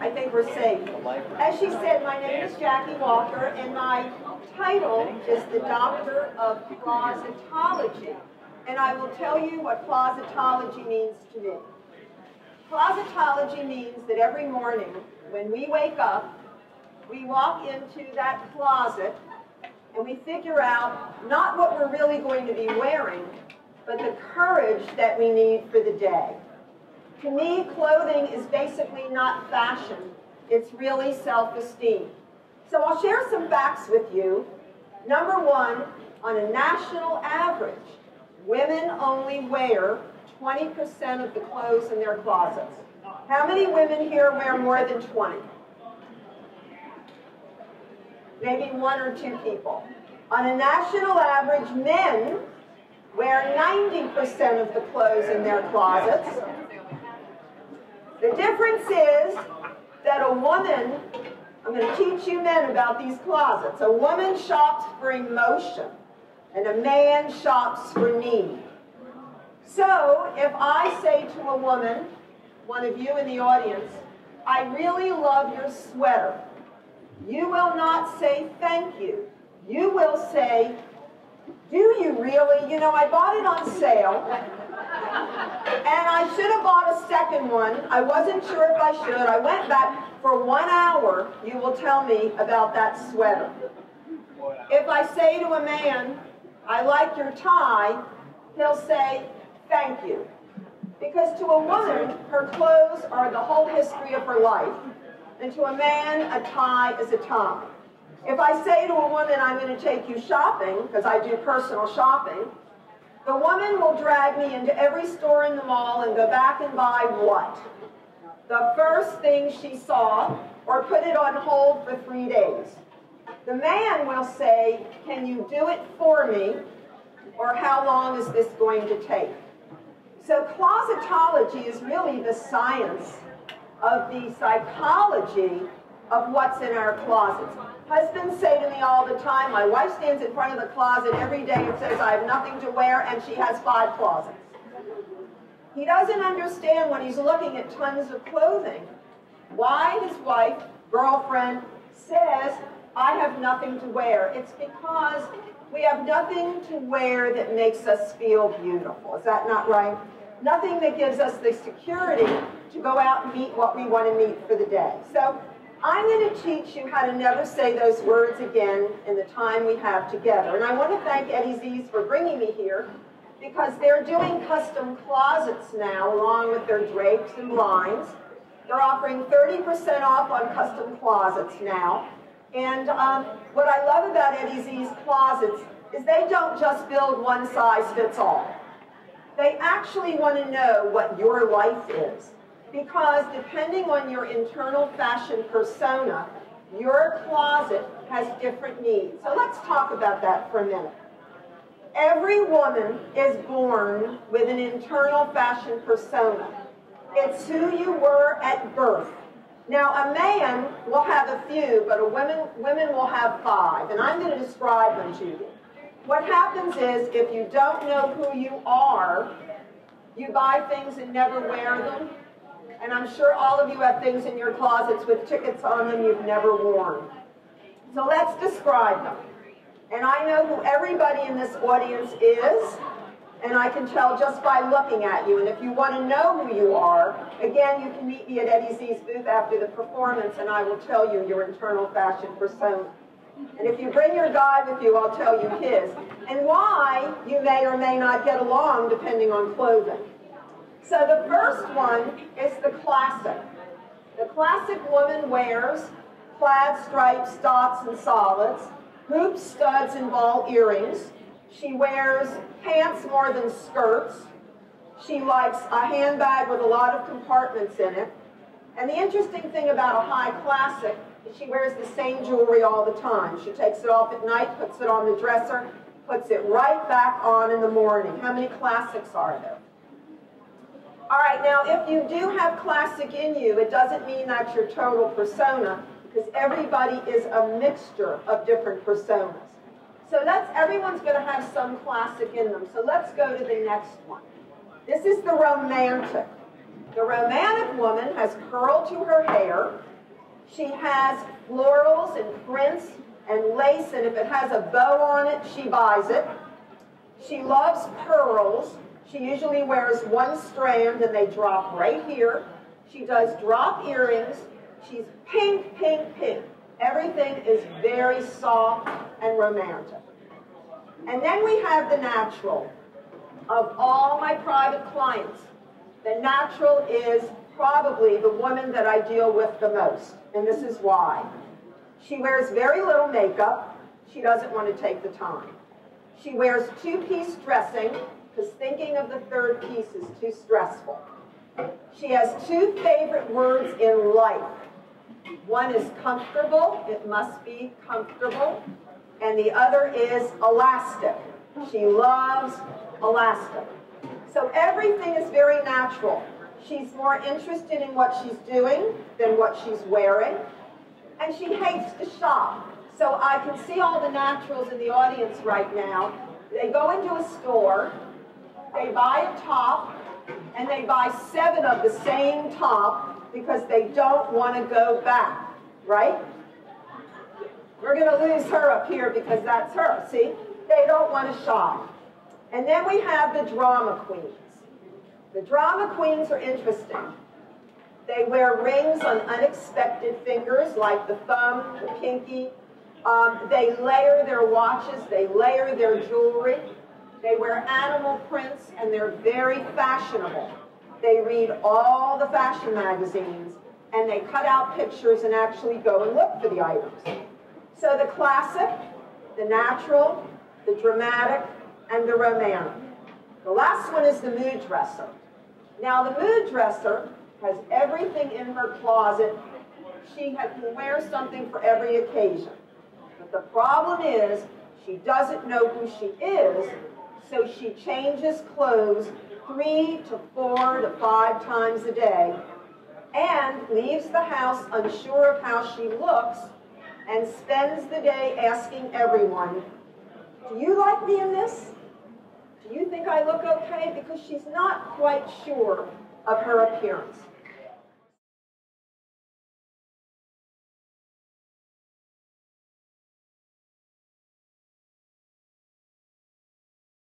I think we're safe. As she said, my name is Jackie Walker, and my title is the Doctor of Closetology. And I will tell you what closetology means to me. Closetology means that every morning when we wake up, we walk into that closet and we figure out not what we're really going to be wearing, but the courage that we need for the day. To me, clothing is basically not fashion, it's really self esteem. So I'll share some facts with you. Number one, on a national average, women only wear 20% of the clothes in their closets. How many women here wear more than 20? Maybe one or two people. On a national average, men wear 90% of the clothes in their closets. The difference is that a woman, I'm going to teach you men about these closets. A woman shops for emotion, and a man shops for need. So if I say to a woman, one of you in the audience, I really love your sweater, you will not say thank you. You will say, do you really? You know, I bought it on sale. And I should have bought a second one. I wasn't sure if I should. I went back for one hour. You will tell me about that sweater. If I say to a man, I like your tie, he'll say, thank you. Because to a woman, her clothes are the whole history of her life. And to a man, a tie is a tie. If I say to a woman, I'm going to take you shopping, because I do personal shopping, the woman will drag me into every store in the mall and go back and buy what? The first thing she saw, or put it on hold for three days. The man will say, Can you do it for me? Or how long is this going to take? So, closetology is really the science of the psychology of what's in our closets. Husbands say to me all the time, my wife stands in front of the closet every day and says, I have nothing to wear, and she has five closets. He doesn't understand when he's looking at tons of clothing why his wife, girlfriend, says, I have nothing to wear. It's because we have nothing to wear that makes us feel beautiful. Is that not right? Nothing that gives us the security to go out and meet what we want to meet for the day. So I'm going to teach you how to never say those words again in the time we have together. And I want to thank Eddie Z's for bringing me here because they're doing custom closets now along with their drapes and blinds. They're offering 30% off on custom closets now. And um, what I love about Eddie Z's closets is they don't just build one size fits all. They actually want to know what your life is because depending on your internal fashion persona, your closet has different needs. So let's talk about that for a minute. Every woman is born with an internal fashion persona. It's who you were at birth. Now, a man will have a few, but a women, women will have five, and I'm going to describe them to you. What happens is, if you don't know who you are, you buy things and never wear them, and I'm sure all of you have things in your closets with tickets on them you've never worn. So let's describe them. And I know who everybody in this audience is, and I can tell just by looking at you. And if you want to know who you are, again, you can meet me at Eddie Z's booth after the performance, and I will tell you your internal fashion persona. And if you bring your guy with you, I'll tell you his. And why you may or may not get along depending on clothing. So the first one is the classic. The classic woman wears plaid stripes, dots, and solids, hoops, studs, and ball earrings. She wears pants more than skirts. She likes a handbag with a lot of compartments in it. And the interesting thing about a high classic is she wears the same jewelry all the time. She takes it off at night, puts it on the dresser, puts it right back on in the morning. How many classics are there? All right, now if you do have classic in you, it doesn't mean that's your total persona because everybody is a mixture of different personas. So that's everyone's going to have some classic in them. So let's go to the next one. This is the romantic. The romantic woman has curl to her hair. She has florals and prints and lace, and if it has a bow on it, she buys it. She loves pearls. She usually wears one strand and they drop right here. She does drop earrings. She's pink, pink, pink. Everything is very soft and romantic. And then we have the natural. Of all my private clients, the natural is probably the woman that I deal with the most. And this is why. She wears very little makeup. She doesn't want to take the time. She wears two-piece dressing because thinking of the third piece is too stressful. She has two favorite words in life. One is comfortable, it must be comfortable, and the other is elastic. She loves elastic. So everything is very natural. She's more interested in what she's doing than what she's wearing, and she hates to shop. So I can see all the naturals in the audience right now. They go into a store, they buy a top, and they buy seven of the same top because they don't want to go back, right? We're going to lose her up here because that's her, see? They don't want to shop. And then we have the drama queens. The drama queens are interesting. They wear rings on unexpected fingers like the thumb, the pinky. Um, they layer their watches, they layer their jewelry. They wear animal prints and they're very fashionable. They read all the fashion magazines and they cut out pictures and actually go and look for the items. So the classic, the natural, the dramatic, and the romantic. The last one is the mood dresser. Now the mood dresser has everything in her closet. She can wear something for every occasion. But the problem is she doesn't know who she is so she changes clothes three to four to five times a day and leaves the house unsure of how she looks and spends the day asking everyone, do you like me in this? Do you think I look okay? Because she's not quite sure of her appearance.